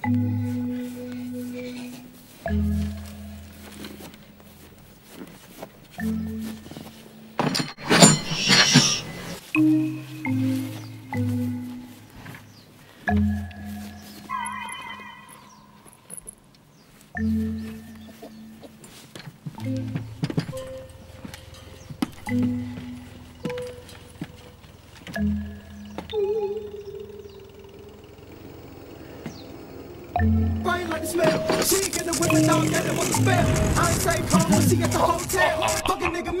Thank mm -hmm. you. Brain like the smell. She get the whip and dog, get it with the spell. I ain't say come when she at the hotel. Fucking nigga, me.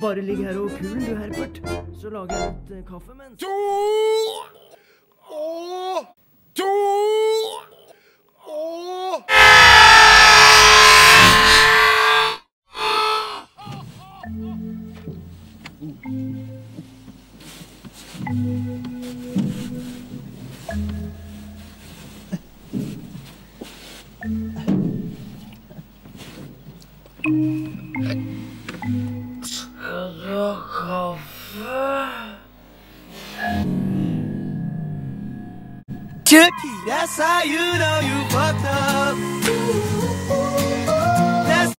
bare ligg her og kul, du, Herbert. Så lager jeg litt eh, kaffe mens. To og to og Thank you 中。平さゆの